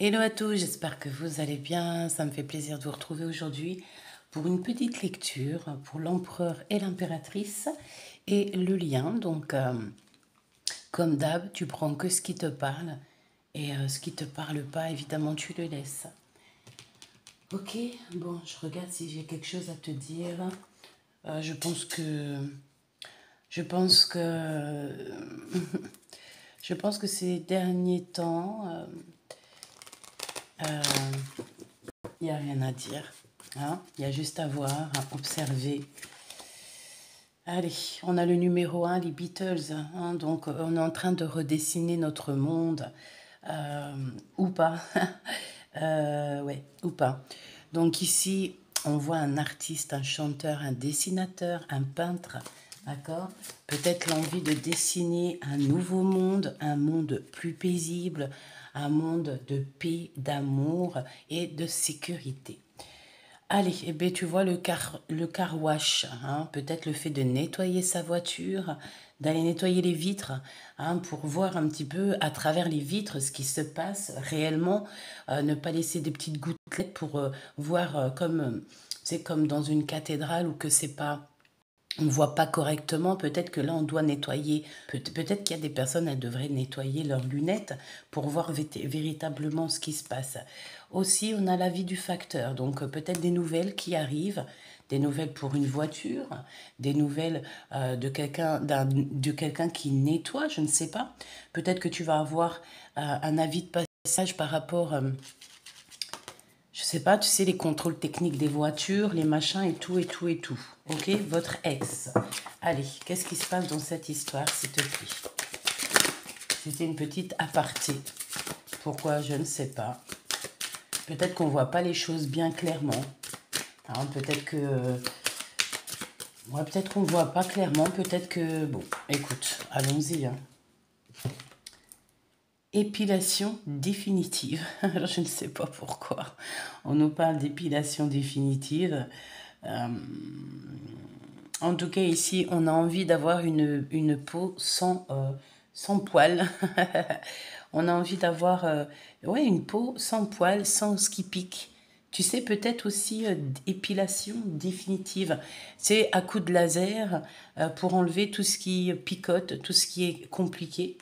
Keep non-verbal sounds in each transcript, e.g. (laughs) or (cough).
Hello à tous, j'espère que vous allez bien. Ça me fait plaisir de vous retrouver aujourd'hui pour une petite lecture pour l'empereur et l'impératrice et le lien. Donc, euh, comme d'hab, tu prends que ce qui te parle et euh, ce qui te parle pas, évidemment, tu le laisses. Ok, bon, je regarde si j'ai quelque chose à te dire. Euh, je pense que. Je pense que. (laughs) je pense que ces derniers temps il euh, n'y a rien à dire. Il hein. y a juste à voir, à observer. Allez, on a le numéro 1, les Beatles. Hein. donc, euh, on est en train de redessiner notre monde. Euh, ou pas. (laughs) ouais, ou pas. Donc ici, on voit un artiste, un chanteur, un dessinateur, un peintre, d'accord Peut-être l'envie de dessiner un nouveau monde, un monde plus paisible, un monde de paix, d'amour et de sécurité. Allez, eh bien, tu vois le car, le car wash, hein, peut-être le fait de nettoyer sa voiture, d'aller nettoyer les vitres hein, pour voir un petit peu à travers les vitres ce qui se passe réellement, euh, ne pas laisser des petites gouttelettes pour euh, voir euh, comme c'est comme dans une cathédrale ou que c'est pas on ne voit pas correctement, peut-être que là on doit nettoyer, peut-être qu'il y a des personnes, elles devraient nettoyer leurs lunettes pour voir véritablement ce qui se passe. Aussi, on a l'avis du facteur, donc euh, peut-être des nouvelles qui arrivent, des nouvelles pour une voiture, des nouvelles euh, de quelqu'un de quelqu'un qui nettoie, je ne sais pas. Peut-être que tu vas avoir euh, un avis de passage par rapport je sais pas, tu sais, les contrôles techniques des voitures, les machins et tout, et tout, et tout. Ok Votre ex. Allez, qu'est-ce qui se passe dans cette histoire, s'il te plaît? C'était une petite aparté. Pourquoi Je ne sais pas. Peut-être qu'on ne voit pas les choses bien clairement. Hein, peut-être que... Ouais, peut-être qu'on ne voit pas clairement. Peut-être que... Bon, écoute, allons-y. Hein. Épilation définitive. (laughs) Alors, je ne sais pas pourquoi on nous parle d'épilation définitive. Euh, en tout cas, ici, on a envie d'avoir une, une, peau sans, euh, sans poils. (laughs) on a envie d'avoir euh, ouais, une peau sans poils, sans ce qui pique. Tu sais, peut-être aussi épilation définitive. C'est à coup de laser pour enlever tout ce qui picote, tout ce qui est compliqué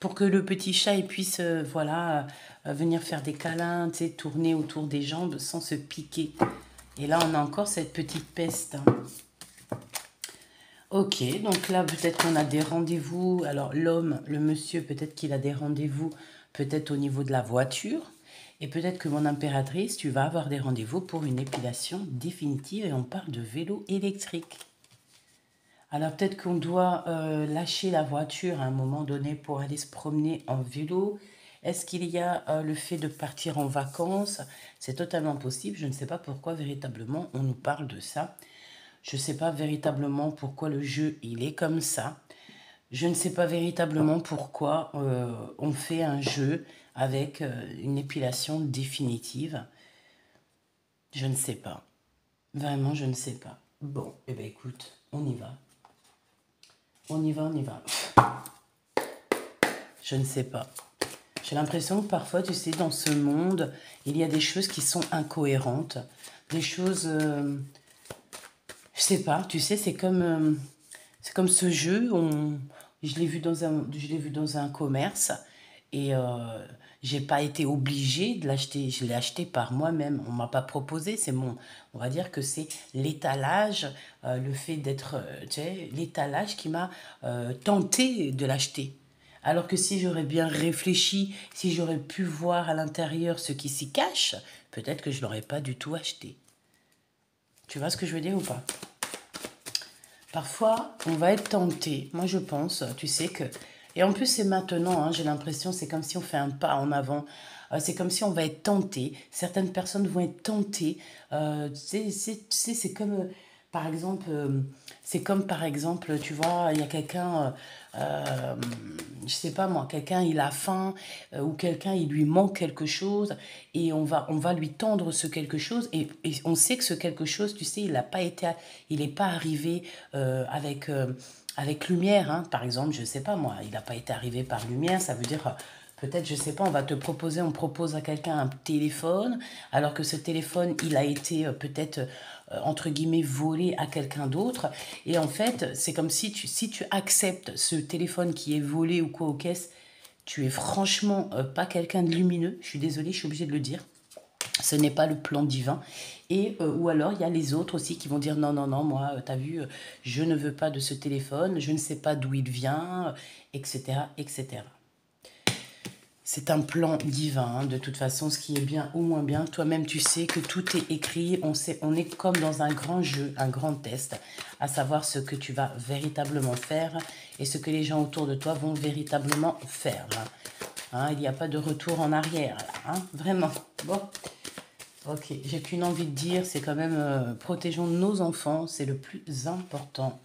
pour que le petit chat puisse euh, voilà, euh, venir faire des câlins, tourner autour des jambes sans se piquer. Et là, on a encore cette petite peste. Ok, donc là, peut-être qu'on a des rendez-vous. Alors, l'homme, le monsieur, peut-être qu'il a des rendez-vous, peut-être au niveau de la voiture. Et peut-être que mon impératrice, tu vas avoir des rendez-vous pour une épilation définitive. Et on parle de vélo électrique. Alors peut-être qu'on doit euh, lâcher la voiture à un moment donné pour aller se promener en vélo. Est-ce qu'il y a euh, le fait de partir en vacances? C'est totalement possible. Je ne sais pas pourquoi véritablement on nous parle de ça. Je ne sais pas véritablement pourquoi le jeu il est comme ça. Je ne sais pas véritablement pourquoi euh, on fait un jeu avec une épilation définitive. Je ne sais pas. Vraiment, je ne sais pas. Bon, eh bien écoute, on y va. On y va, on y va. Je ne sais pas. J'ai l'impression que parfois, tu sais, dans ce monde, il y a des choses qui sont incohérentes. Des choses... Euh, je sais pas, tu sais, c'est comme... Euh, comme ce jeu, je l'ai vu, dans un, je vu dans un commerce et euh, j'ai pas été obligée de l'acheter, je l'ai acheté par moi-même. On m'a pas proposé, c'est mon, on va dire que c'est l'étalage, euh, le fait d'être, euh, tu sais, l'étalage qui m'a euh, tenté de l'acheter. Alors que si j'aurais bien réfléchi, si j'aurais pu voir à l'intérieur ce qui s'y cache, peut-être que je l'aurais pas du tout acheté. Tu vois ce que je veux dire ou pas? Parfois, on va être tenté. Moi, je pense, tu sais que et en plus, c'est maintenant, hein, j'ai l'impression, c'est comme si on fait un pas en avant. Euh, c'est comme si on va être tenté. Certaines personnes vont être tentées. Euh, tu sais, c'est comme, euh, par exemple, c'est comme par exemple, tu vois, il y a quelqu'un, euh, je sais pas moi, quelqu'un il a faim ou quelqu'un il lui manque quelque chose et on va, on va lui tendre ce quelque chose et, on sait que ce quelque chose, tu sais, il n'a pas été, il n'est pas arrivé avec avec lumière, hein. par exemple, je ne sais pas moi, il n'a pas été arrivé par lumière, ça veut dire Peut-être, je sais pas, on va te proposer, on propose à quelqu'un un téléphone, alors que ce téléphone, il a été euh, peut-être, euh, entre guillemets, volé à quelqu'un d'autre. Et en fait, c'est comme si tu, acceptes ce téléphone qui est volé ou quoi aux caisses, tu es franchement euh, pas quelqu'un de lumineux. Je suis désolée, je suis obligée de le dire. Ce n'est pas le plan divin. Et, ou alors, il y a les autres aussi qui vont dire non, non, non, moi, tu as vu, je ne veux pas de ce téléphone, je ne sais pas d'où il vient, etc., etc. C'est un plan divin, hein. de toute façon, ce qui est bien ou moins bien. Toi-même, tu sais que tout est écrit. On, sait, on est comme dans un grand jeu, un grand test, à savoir ce que tu vas véritablement faire et ce que les gens autour de toi vont véritablement faire. Hein, il n'y a pas de retour en arrière, hein, vraiment. Bon, ok, j'ai qu'une envie de dire, c'est quand même euh, protégeons nos enfants, c'est le plus important.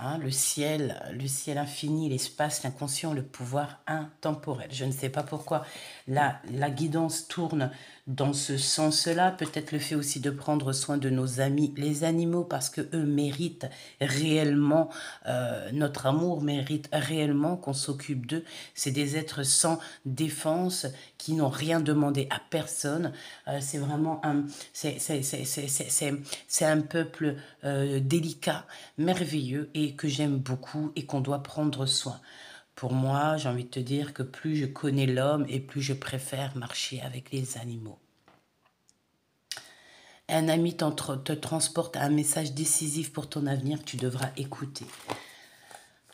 Hein, le ciel, le ciel infini, l'espace, l'inconscient, le pouvoir intemporel. Je ne sais pas pourquoi la, guidance tourne dans ce sens-là. Peut-être le fait aussi de prendre soin de nos amis, les animaux, parce que eux méritent réellement euh, notre amour, méritent réellement qu'on s'occupe d'eux. C'est des êtres sans défense qui n'ont rien demandé à personne. Euh, c'est vraiment un, c'est un peuple euh, délicat, merveilleux et que j'aime beaucoup et qu'on doit prendre soin. Pour moi, j'ai envie de te dire que plus je connais l'homme et plus je préfère marcher avec les animaux. Un ami te transporte un message décisif pour ton avenir tu devras écouter.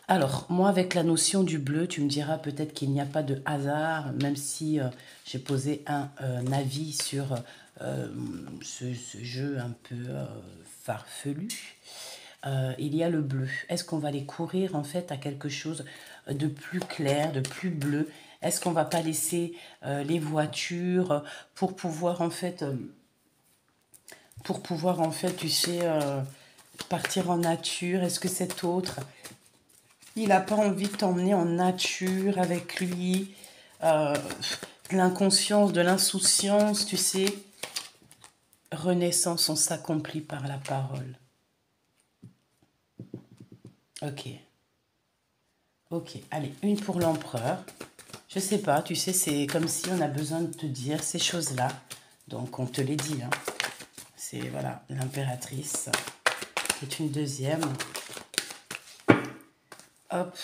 Alors, moi, avec la notion du bleu, tu me diras peut-être qu'il n'y a pas de hasard, même si euh, j'ai posé un, euh, avis sur euh, ce, jeu un peu farfelu. il y a le bleu. Est-ce qu'on va aller courir en fait à quelque chose de plus clair, de plus bleu? Est-ce qu'on va pas laisser les voitures pour pouvoir en fait, pour pouvoir en fait, tu sais, partir en nature? Est-ce que cet autre, il n'a pas envie de t'emmener en nature avec lui de l'inconscience, de l'insouciance, tu sais Renaissance, on s'accomplit par la parole. Ok. Ok, allez, une pour l'empereur. Je sais pas, tu sais, c'est comme si on a besoin de te dire ces choses-là. Donc, on te les dit. Hein. C'est, voilà, l'impératrice. C'est une deuxième. Hop.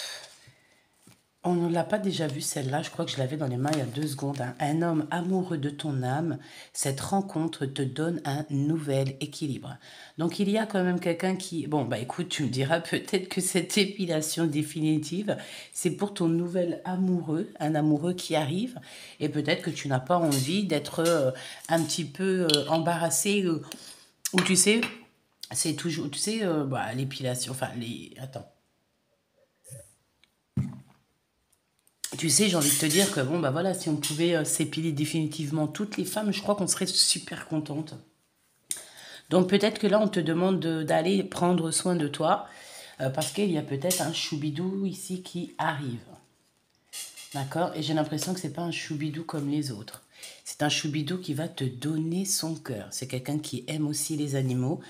On ne l'a pas déjà vu celle-là, je crois que je l'avais dans les mains il y a deux secondes. Hein. Un homme amoureux de ton âme, cette rencontre te donne un nouvel équilibre. Donc il y a quand même quelqu'un qui... Bon, bah écoute, tu me diras (laughs) peut-être que cette épilation définitive, c'est pour ton nouvel amoureux, un amoureux qui arrive, et peut-être que tu n'as pas envie d'être euh, un petit peu euh, embarrassé, euh, ou tu sais, c'est toujours, tu sais, bah, l'épilation, enfin, les... Attends. Tu sais, j'ai envie de te dire que bon, bah voilà, si on pouvait euh, s'épiler définitivement toutes les femmes, je crois qu'on serait super contente. Donc peut-être que là, on te demande d'aller prendre soin de toi, euh, parce qu'il y a peut-être un choubidou ici qui arrive. D'accord? Et j'ai l'impression que c'est pas un choubidou comme les autres. C'est un choubidou qui va te donner son cœur. C'est quelqu'un qui aime aussi les animaux.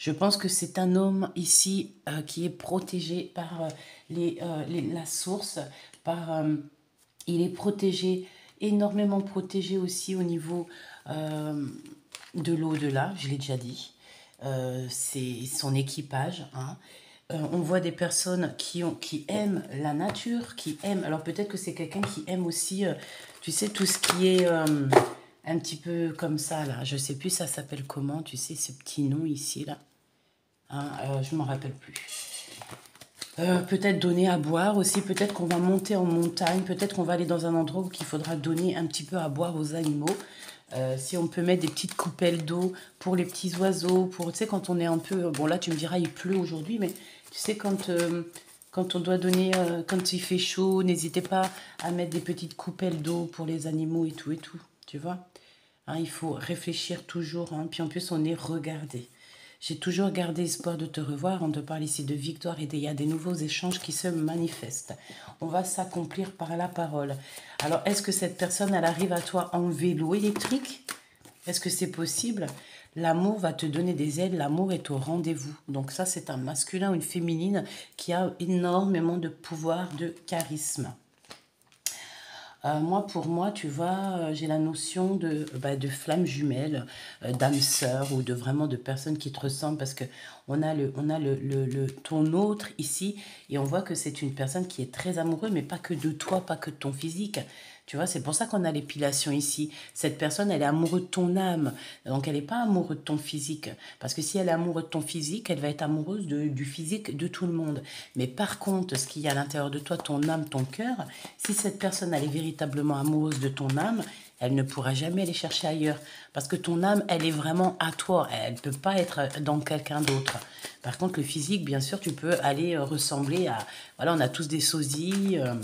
Je pense que c'est un homme ici euh, qui est protégé par les, la source, par il est protégé, énormément protégé aussi au niveau euh, de l'au-delà, je l'ai déjà dit. Euh, c'est son équipage. Hein. Euh, on voit des personnes qui, ont, qui aiment la nature, qui aiment... Alors peut-être que c'est quelqu'un qui aime aussi, tu sais, tout ce qui est un petit peu comme ça, là. Je sais plus ça s'appelle comment, tu sais, ce petit nom ici, là. Hein, je ne m'en rappelle plus. Euh, peut-être donner à boire aussi, peut-être qu'on va monter en montagne, peut-être qu'on va aller dans un endroit où il faudra donner un petit peu à boire aux animaux. Euh, si on peut mettre des petites coupelles d'eau pour les petits oiseaux, pour, tu sais, quand on est un peu... Bon là, tu me diras, il pleut aujourd'hui, mais tu sais, quand, euh, quand on doit donner, quand il fait chaud, n'hésitez pas à mettre des petites coupelles d'eau pour les animaux et tout et tout, tu vois. Hein, il faut réfléchir toujours, hein, puis en plus, on est regardé. J'ai toujours gardé espoir de te revoir. On te parle ici de victoire et il y a des nouveaux échanges qui se manifestent. On va s'accomplir par la parole. Alors, est-ce que cette personne, elle arrive à toi en vélo électrique? Est-ce que c'est possible? L'amour va te donner des ailes, l'amour est au rendez-vous. Donc ça, c'est un masculin ou une féminine qui a énormément de pouvoir, de charisme. Euh, moi, pour moi, tu vois, j'ai la notion de, bah, de flamme jumelle, d'âme sœur ou de vraiment de personnes qui te ressemblent parce que on a, le, on a le, le, ton autre ici et on voit que c'est une personne qui est très amoureuse, mais pas que de toi, pas que de ton physique. Tu vois, c'est pour ça qu'on a l'épilation ici. Cette personne, elle est amoureuse de ton âme. Donc, elle n'est pas amoureuse de ton physique. Parce que si elle est amoureuse de ton physique, elle va être amoureuse de, du physique de tout le monde. Mais par contre, ce qu'il y a à l'intérieur de toi, ton âme, ton cœur, si cette personne, elle est véritablement amoureuse de ton âme, elle ne pourra jamais aller chercher ailleurs. Parce que ton âme, elle est vraiment à toi. Elle ne peut pas être dans quelqu'un d'autre. Par contre, le physique, bien sûr, tu peux aller ressembler à... Voilà, on a tous des sosies. Euh,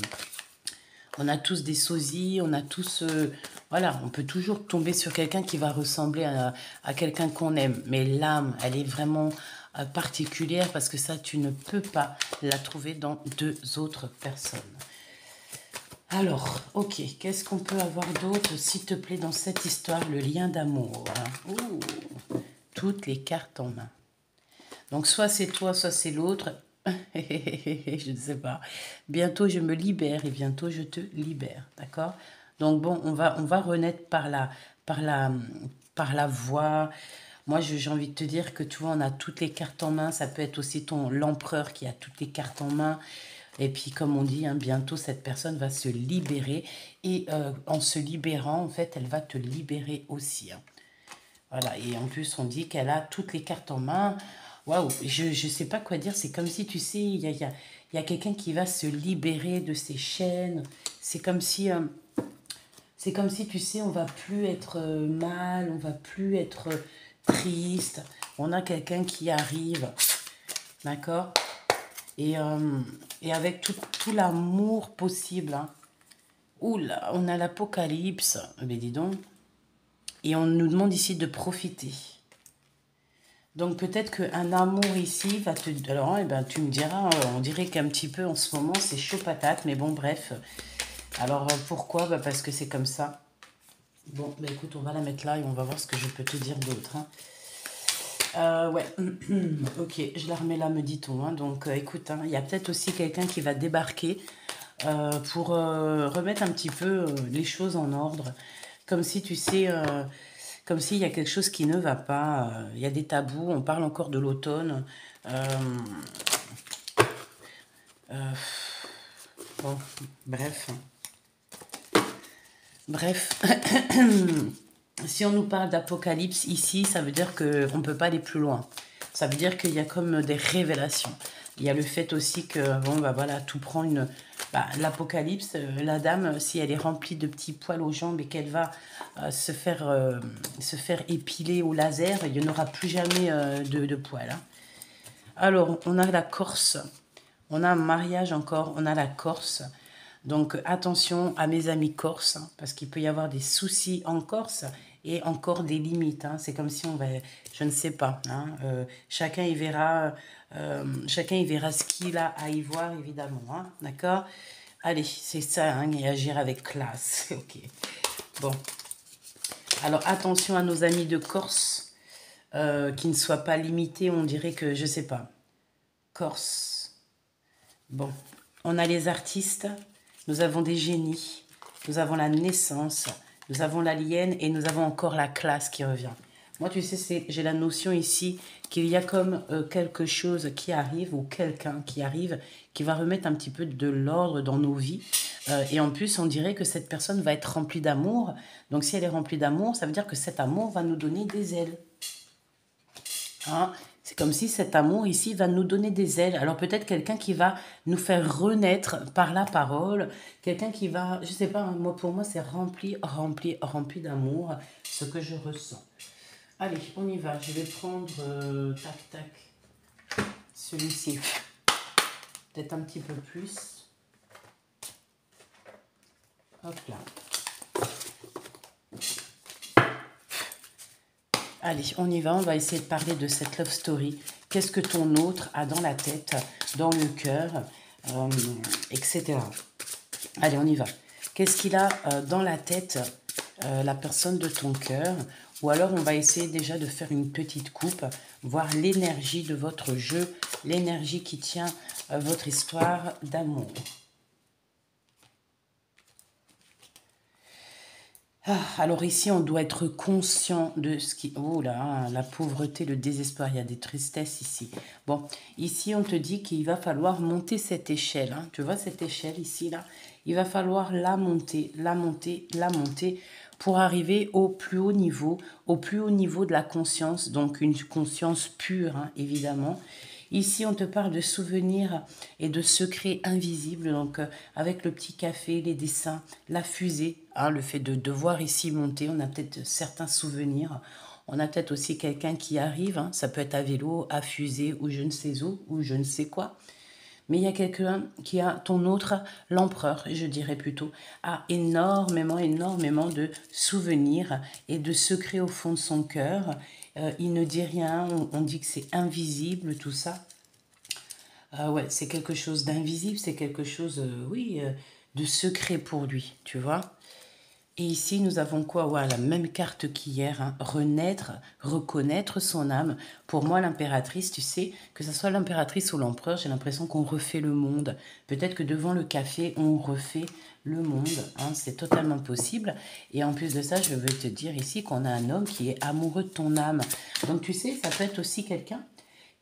on a tous des sosies, on a tous... Euh, voilà, on peut toujours tomber sur quelqu'un qui va ressembler à, quelqu'un qu'on aime. Mais l'âme, elle est vraiment euh, particulière parce que ça, tu ne peux pas la trouver dans deux autres personnes. Alors, ok, qu'est-ce qu'on peut avoir d'autre, s'il te plaît, dans cette histoire, le lien d'amour hein? Toutes les cartes en main. Donc, soit c'est toi, soit c'est l'autre. (laughs) je ne sais pas. Bientôt je me libère et bientôt je te libère, d'accord? Donc bon, on va, on va renaître par la, par la, par la voix. Moi, j'ai envie de te dire que tu vois, on a toutes les cartes en main. Ça peut être aussi ton l'empereur qui a toutes les cartes en main. Et puis, comme on dit, hein, bientôt cette personne va se libérer. Et euh, en se libérant, en fait, elle va te libérer aussi. Hein. Voilà. Et en plus, on dit qu'elle a toutes les cartes en main. Waouh, je ne sais pas quoi dire. C'est comme si, tu sais, il y a, quelqu'un qui va se libérer de ses chaînes. C'est comme si... Euh, c'est comme si, tu sais, on va plus être euh, mal, on va plus être euh, triste. On a quelqu'un qui arrive, d'accord? Et, avec tout, l'amour possible. Hein. Oula, on a l'apocalypse. Mais dis donc. Et on nous demande ici de profiter. Donc peut-être qu'un amour ici va te... Alors, eh ben, tu me diras, euh, on dirait qu'un petit peu en ce moment, c'est chaud patate, mais bon, bref. Alors euh, pourquoi? Bah, Parce que c'est comme ça. Bon, bah écoute, on va la mettre là et on va voir ce que je peux te dire d'autre. Hein. Euh, ouais, (clears throat) ok, je la remets là, me dit-on. Hein. Donc écoute, hein, il y a peut-être aussi quelqu'un qui va débarquer pour remettre un petit peu les choses en ordre. Comme si, tu sais comme s'il y a quelque chose qui ne va pas. Euh, il y a des tabous, on parle encore de l'automne. Euh, euh, bon, bref. Bref. (coughs) si on nous parle d'apocalypse ici, ça veut dire qu'on ne peut pas aller plus loin. Ça veut dire qu'il y a comme des révélations. Il y a le fait aussi que, bon, bah voilà, tout prend une, bah, l'apocalypse, euh, la dame, si elle est remplie de petits poils aux jambes et qu'elle va euh, se, faire, euh, épiler au laser, il n'y aura plus jamais de, poils. Hein. Alors, on a la Corse. On a un mariage encore, on a la Corse. Donc, attention à mes amis corses, hein, parce qu'il peut y avoir des soucis en Corse et encore des limites. Hein. C'est comme si on va, je ne sais pas. chacun y verra euh, chacun il verra ce qu'il a à y voir, évidemment. Hein, D'accord? Allez, c'est ça, hein, et agir avec classe. (laughs) ok. Bon. Alors, attention à nos amis de Corse, euh, qui ne soient pas limités, on dirait que, je sais pas. Corse. Bon. On a les artistes, nous avons des génies, nous avons la naissance, nous avons l'alien et nous avons encore la classe qui revient. Moi, tu sais, j'ai la notion ici qu'il y a comme euh, quelque chose qui arrive ou quelqu'un qui arrive qui va remettre un petit peu de l'ordre dans nos vies. Euh, et en plus, on dirait que cette personne va être remplie d'amour. Donc, si elle est remplie d'amour, ça veut dire que cet amour va nous donner des ailes. Hein? C'est comme si cet amour ici va nous donner des ailes. Alors peut-être quelqu'un qui va nous faire renaître par la parole, quelqu'un qui va, je sais pas, moi pour moi c'est rempli, rempli, rempli d'amour, ce que je ressens. Allez, on y va. Je vais prendre, euh, tac, tac, celui-ci. Peut-être un petit peu plus. Hop là. Allez, on y va. On va essayer de parler de cette love story. Qu'est-ce que ton autre a dans la tête, dans le cœur, euh, etc. Allez, on y va. Qu'est-ce qu'il a euh, dans la tête, la personne de ton cœur ou alors, on va essayer déjà de faire une petite coupe, voir l'énergie de votre jeu, l'énergie qui tient à votre histoire d'amour. Ah, alors ici, on doit être conscient de ce qui... Oh là, la pauvreté, le désespoir, il y a des tristesses ici. Bon, ici, on te dit qu'il va falloir monter cette échelle. Hein. Tu vois cette échelle ici, là? Il va falloir la monter, la monter, la monter pour arriver au plus haut niveau, au plus haut niveau de la conscience, donc une conscience pure, hein, évidemment. Ici, on te parle de souvenirs et de secrets invisibles. Donc, euh, avec le petit café, les dessins, la fusée, hein, le fait de devoir ici monter, on a peut-être certains souvenirs. On a peut-être aussi quelqu'un qui arrive. Hein. ça peut être à vélo, à fusée ou je ne sais où ou je ne sais quoi. Mais il y a quelqu'un qui a ton autre, l'empereur, je dirais plutôt, a énormément, énormément de souvenirs et de secrets au fond de son cœur euh, il ne dit rien, on, dit que c'est invisible, tout ça. Euh, ouais, c'est quelque chose d'invisible, c'est quelque chose, euh, oui, de secret pour lui, tu vois. Et ici, nous avons quoi? Ouais, La même carte qu'hier, hein. renaître, reconnaître son âme. Pour moi, l'impératrice, tu sais, que ce soit l'impératrice ou l'empereur, j'ai l'impression qu'on refait le monde. Peut-être que devant le café, on refait le monde. Hein, c'est totalement possible. Et en plus de ça, je veux te dire ici qu'on a un homme qui est amoureux de ton âme. Donc tu sais, ça peut être aussi quelqu'un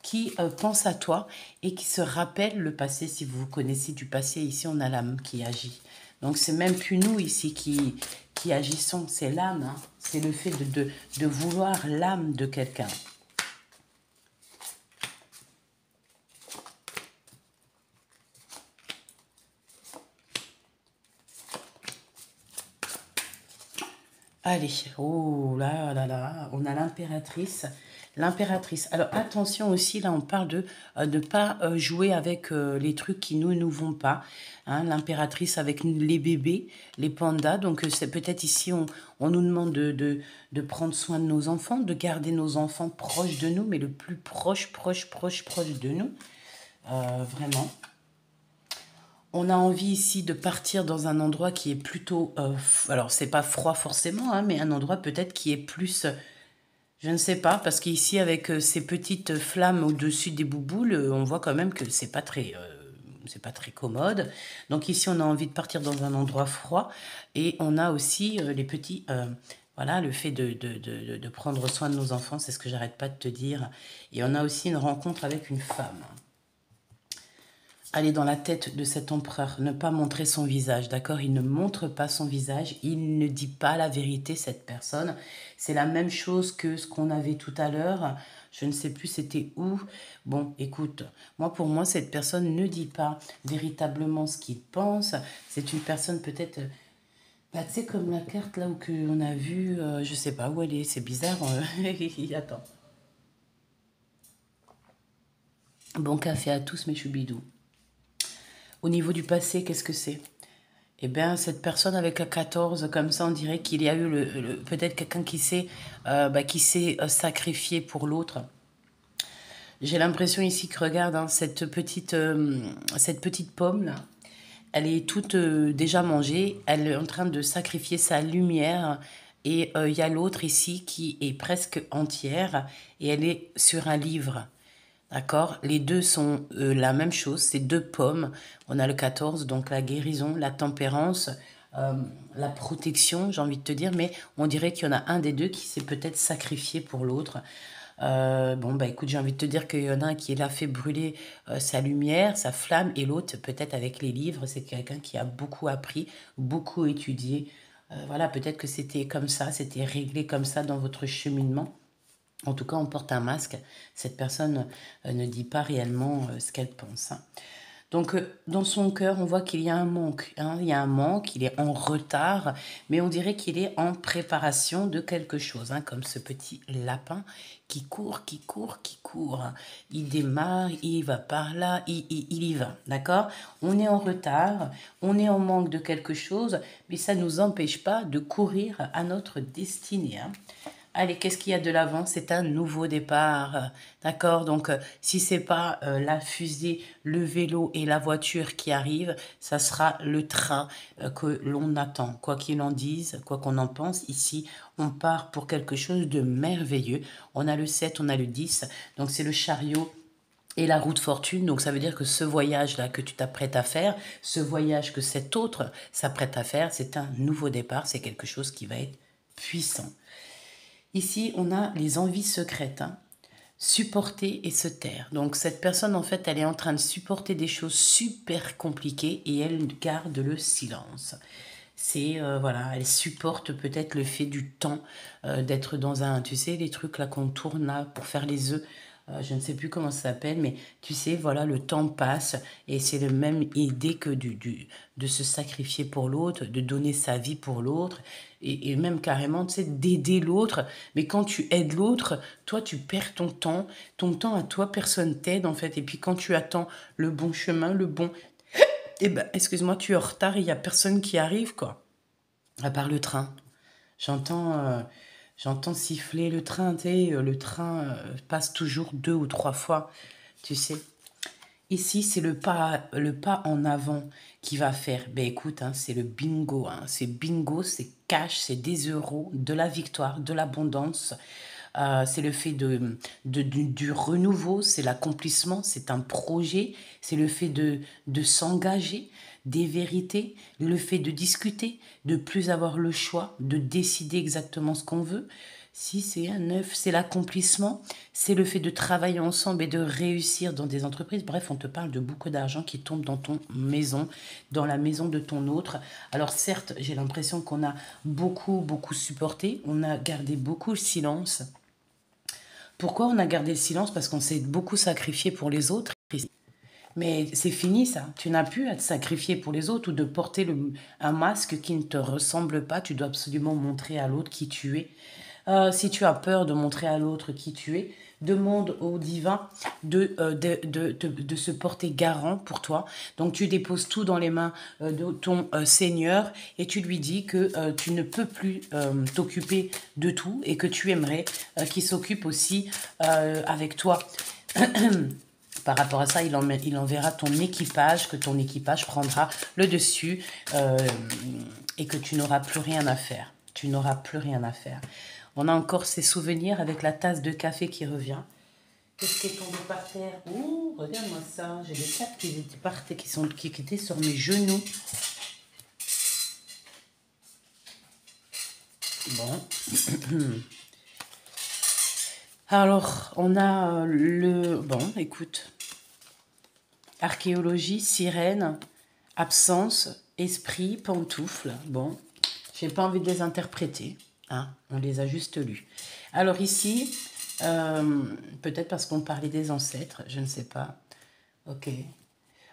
qui euh, pense à toi et qui se rappelle le passé. Si vous vous connaissez du passé, ici on a l'âme qui agit. Donc c'est même plus nous ici qui, qui agissons, c'est l'âme. Hein. C'est le fait de, de, de vouloir l'âme de quelqu'un. Allez, oh là là là, on a l'impératrice. L'impératrice. Alors attention aussi, là on parle de euh, ne pas euh, jouer avec euh, les trucs qui nous nous vont pas. Hein. L'impératrice avec les bébés, les pandas. Donc c'est peut-être ici on, on, nous demande de, de, prendre soin de nos enfants, de garder nos enfants proches de nous, mais le plus proche, proche, proche, proche de nous. vraiment on a envie ici de partir dans un endroit qui est plutôt, euh, alors c'est pas froid forcément, hein, mais un endroit peut-être qui est plus, je ne sais pas, parce qu'ici avec euh, ces petites flammes au-dessus des bouboules, euh, on voit quand même que c'est pas très, c'est pas très commode. Donc ici on a envie de partir dans un endroit froid et on a aussi les petits, voilà, le fait de, de, de prendre soin de nos enfants, c'est ce que j'arrête pas de te dire. Et on a aussi une rencontre avec une femme aller dans la tête de cet empereur, ne pas montrer son visage, d'accord? Il ne montre pas son visage, il ne dit pas la vérité, cette personne. C'est la même chose que ce qu'on avait tout à l'heure. Je ne sais plus c'était où. Bon, écoute, moi pour moi, cette personne ne dit pas véritablement ce qu'il pense. C'est une personne peut-être... Bah, tu sais, comme la carte là où on a vu, euh, je sais pas où elle est, c'est bizarre. Euh, (laughs) attends. Bon café à tous mes choubidous. Au niveau du passé, qu'est-ce que c'est? Eh bien, cette personne avec un 14, comme ça, on dirait qu'il y a eu le, peut-être quelqu'un qui s'est euh, bah, euh, sacrifié pour l'autre. J'ai l'impression ici que regarde hein, cette petite euh, cette petite pomme là, elle est toute déjà mangée, elle est en train de sacrifier sa lumière et il y a l'autre ici qui est presque entière et elle est sur un livre. D'accord? Les deux sont euh, la même chose, c'est deux pommes. On a le 14, donc la guérison, la tempérance, euh, la protection, j'ai envie de te dire, mais on dirait qu'il y en a un des deux qui s'est peut-être sacrifié pour l'autre. Euh, bon, bah écoute, j'ai envie de te dire qu'il y en a un qui l'a fait brûler sa lumière, sa flamme, et l'autre, peut-être avec les livres, c'est quelqu'un qui a beaucoup appris, beaucoup étudié. voilà, peut-être que c'était comme ça, c'était réglé comme ça dans votre cheminement. En tout cas, on porte un masque. Cette personne euh, ne dit pas réellement euh, ce qu'elle pense. Hein. Donc, euh, dans son cœur, on voit qu'il y a un manque. Hein. Il y a un manque, il est en retard, mais on dirait qu'il est en préparation de quelque chose, hein, comme ce petit lapin qui court, qui court, qui court. Il démarre, il va par là, il, il y va, d'accord? On est en retard, on est en manque de quelque chose, mais ça ne nous empêche pas de courir à notre destinée. Allez, qu'est-ce qu'il y a de l'avant? C'est un nouveau départ, d'accord? Donc, euh, si c'est pas euh, la fusée, le vélo et la voiture qui arrivent, ça sera le train euh, que l'on attend. Quoi qu'il en dise, quoi qu'on en pense, ici, on part pour quelque chose de merveilleux. On a le 7, on a le 10, donc c'est le chariot et la route fortune. Donc ça veut dire que ce voyage-là que tu t'apprêtes à faire, ce voyage que cet autre s'apprête à faire, c'est un nouveau départ, c'est quelque chose qui va être puissant. Ici, on a les envies secrètes. Hein. Supporter et se taire. Donc cette personne, en fait, elle est en train de supporter des choses super compliquées et elle garde le silence c'est euh, voilà, elle supporte peut-être le fait du temps euh, d'être dans un, tu sais, les trucs là qu'on tourne là pour faire les œufs. Euh, je ne sais plus comment ça s'appelle, mais tu sais, voilà, le temps passe et c'est la même idée que de se sacrifier pour l'autre, de donner sa vie pour l'autre et, même carrément, tu sais, d'aider l'autre. Mais quand tu aides l'autre, toi, tu perds ton temps. Ton temps à toi, personne t'aide en fait. Et puis quand tu attends le bon chemin, le bon, (coughs) eh ben, excuse-moi, tu es en retard, il n'y a personne qui arrive, quoi. À part le train. J'entends euh, j'entends siffler le train, tu sais, euh, le train euh, passe toujours deux ou trois fois, tu sais. Ici, c'est le pas, le pas en avant qui va faire. Ben écoute, hein, c'est le bingo. Hein. C'est bingo, c'est cash, c'est des euros, de la victoire, de l'abondance. Euh, c'est le fait de, du, renouveau, c'est l'accomplissement, c'est un projet, c'est le fait de, de s'engager, des vérités, le fait de discuter, de plus avoir le choix, de décider exactement ce qu'on veut. Si c'est un neuf, c'est l'accomplissement, c'est le fait de travailler ensemble et de réussir dans des entreprises. Bref, on te parle de beaucoup d'argent qui tombe dans ton maison, dans la maison de ton autre. Alors certes, j'ai l'impression qu'on a beaucoup, beaucoup supporté, on a gardé beaucoup le silence. Pourquoi on a gardé le silence? Parce qu'on s'est beaucoup sacrifié pour les autres. Mais c'est fini ça. Tu n'as plus à te sacrifier pour les autres ou de porter un masque qui ne te ressemble pas. Tu dois absolument montrer à l'autre qui tu es. Euh, si tu as peur de montrer à l'autre qui tu es, demande au divin de, euh, se porter garant pour toi. Donc tu déposes tout dans les mains euh, de ton Seigneur et tu lui dis que tu ne peux plus t'occuper de tout et que tu aimerais qu'il s'occupe aussi avec toi. (clears throat) Par rapport à ça, il enverra ton équipage, que ton équipage prendra le dessus et que tu n'auras plus rien à faire. Tu n'auras plus rien à faire. On a encore ces souvenirs avec la tasse de café qui revient. Qu'est-ce qui est tombé par terre? Ouh, regarde-moi ça. J'ai des cartes qui étaient par qui, sont, qui étaient sur mes genoux. Bon. (coughs) Alors, on a le... Bon, écoute. Archéologie, sirène, absence, esprit, pantoufle. Bon, j'ai pas envie de les interpréter. Hein, on les a juste lus. Alors ici, euh, peut-être parce qu'on parlait des ancêtres, je ne sais pas. Ok.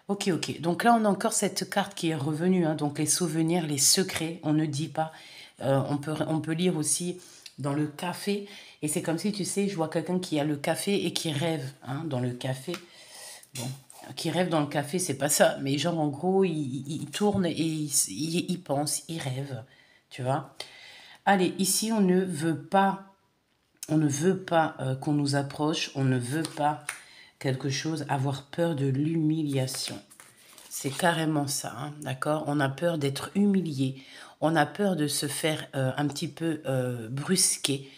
Ok, ok. Donc là, on a encore cette carte qui est revenue. Hein, donc les souvenirs, les secrets, on ne dit pas. Euh, on, peut, on peut lire aussi dans le café. Et c'est comme si, tu sais, je vois quelqu'un qui a le café et qui rêve hein, dans le café. Bon, qui rêve dans le café, c'est pas ça. Mais genre, en gros, il, tourne et il, il, pense, il rêve. Tu vois? Allez, ici, on ne veut pas, on ne veut pas euh, qu'on nous approche, on ne veut pas quelque chose, avoir peur de l'humiliation. C'est carrément ça, hein, d'accord? On a peur d'être humilié, on a peur de se faire euh, un petit peu euh, brusquer.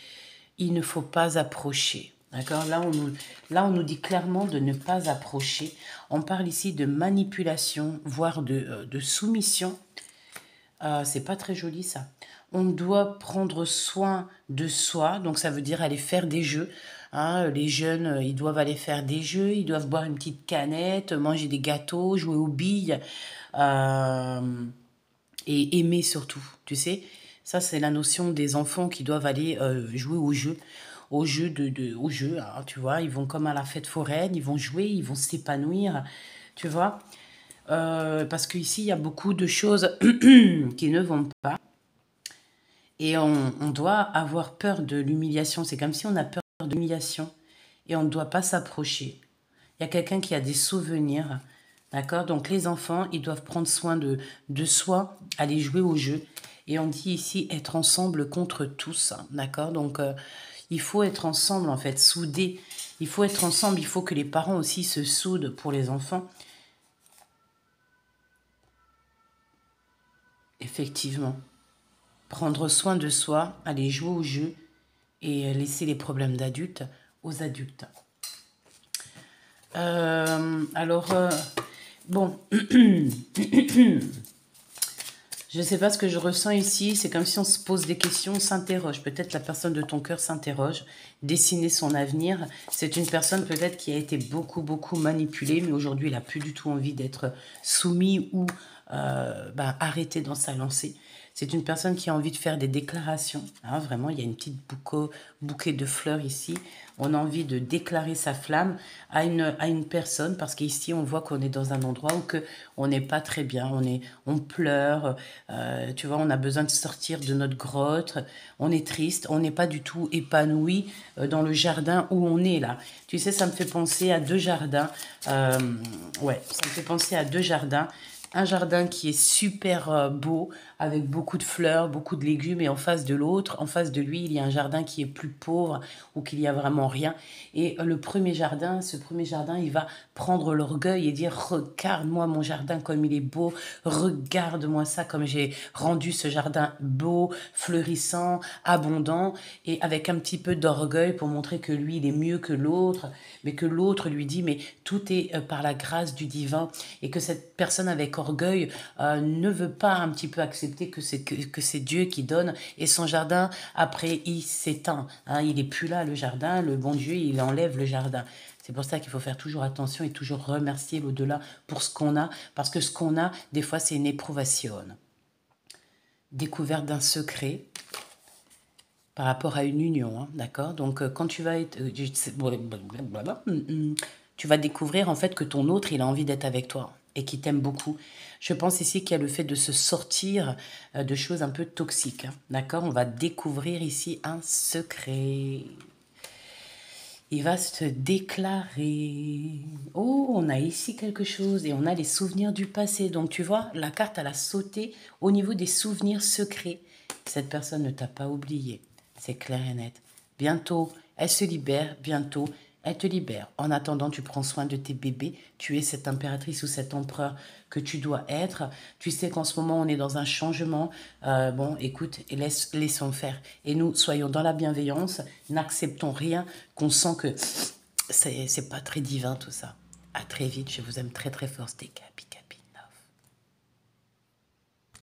Il ne faut pas approcher. D'accord? Là on, nous, dit clairement de ne pas approcher. On parle ici de manipulation, voire de, de soumission. c'est pas très joli ça on doit prendre soin de soi, donc ça veut dire aller faire des jeux. Hein. les jeunes, euh, ils doivent aller faire des jeux, ils doivent boire une petite canette, manger des gâteaux, jouer aux billes euh, et aimer surtout. Tu sais, ça c'est la notion des enfants qui doivent aller euh, jouer aux jeux au jeu de, de au jeu hein, tu vois ils vont comme à la fête foraine ils vont jouer ils vont s'épanouir tu vois parce qu'ici il y a beaucoup de choses (clears throat) qui ne vont pas et on, doit avoir peur de l'humiliation. C'est comme si on a peur de l'humiliation et on ne doit pas s'approcher. Il y a quelqu'un qui a des souvenirs. D'accord? Donc les enfants, ils doivent prendre soin de, de soi, aller jouer au jeu. Et on dit ici être ensemble contre tous. D'accord? Donc euh, il faut être ensemble, en fait, soudés. Il faut être ensemble. Il faut que les parents aussi se soudent pour les enfants. Effectivement prendre soin de soi, aller jouer au jeu et laisser les problèmes d'adultes aux adultes. Euh, alors, euh, bon. (coughs) Je ne sais pas ce que je ressens ici. C'est comme si on se pose des questions, s'interroge. Peut-être la personne de ton cœur s'interroge. Dessiner son avenir. C'est une personne peut-être qui a été beaucoup, beaucoup manipulée, mais aujourd'hui, elle n'a plus du tout envie d'être soumise ou euh, ben, arrêtée dans sa lancée. C'est une personne qui a envie de faire des déclarations. Hein, vraiment, il y a une petite bouquet de fleurs ici. On a envie de déclarer sa flamme à une, à une personne parce qu'ici, on voit qu'on est dans un endroit où que on n'est pas très bien. On, est, on pleure. Euh, tu vois, on a besoin de sortir de notre grotte. On est triste. On n'est pas du tout épanoui euh, dans le jardin où on est là. Tu sais, ça me fait penser à deux jardins. Euh, ouais, ça me fait penser à deux jardins un jardin qui est super euh, beau, avec beaucoup de fleurs, beaucoup de légumes, et en face de l'autre, en face de lui, il y a un jardin qui est plus pauvre, ou qu'il n'y a vraiment rien. Et le premier jardin, ce premier jardin, il va prendre l'orgueil et dire, regarde-moi mon jardin comme il est beau, regarde-moi ça comme j'ai rendu ce jardin beau, fleurissant, abondant, et avec un petit peu d'orgueil pour montrer que lui, il est mieux que l'autre, mais que l'autre lui dit, mais tout est euh, par la grâce du divin, et que cette personne avec orgueil euh, ne veut pas un petit peu accepter que c'est que, c'est Dieu qui donne et son jardin après il s'éteint. Hein, il est plus là le jardin, le bon Dieu il enlève le jardin. C'est pour ça qu'il faut faire toujours attention et toujours remercier l'au-delà pour ce qu'on a, parce que ce qu'on a, des fois, c'est une éprouvation. Découverte d'un secret par rapport à une union, hein, d'accord Donc, euh, quand tu vas être... Euh, tu vas découvrir en fait que ton autre, il a envie d'être avec toi et qui t'aime beaucoup. Je pense ici qu'il y a le fait de se sortir euh, de choses un peu toxiques. Hein. D'accord? On va découvrir ici un secret. Il va se déclarer. Oh, on a ici quelque chose et on a les souvenirs du passé. Donc tu vois, la carte, elle a sauté au niveau des souvenirs secrets. Cette personne ne t'a pas oublié. C'est clair et net. Bientôt, elle se libère. Bientôt, elle te libère. En attendant, tu prends soin de tes bébés. Tu es cette impératrice ou cet empereur que tu dois être. Tu sais qu'en ce moment, on est dans un changement. Euh, bon, écoute, laisse, laissons faire. Et nous, soyons dans la bienveillance. N'acceptons rien qu'on sent que c'est pas très divin tout ça. À très vite. Je vous aime très très fort. C'était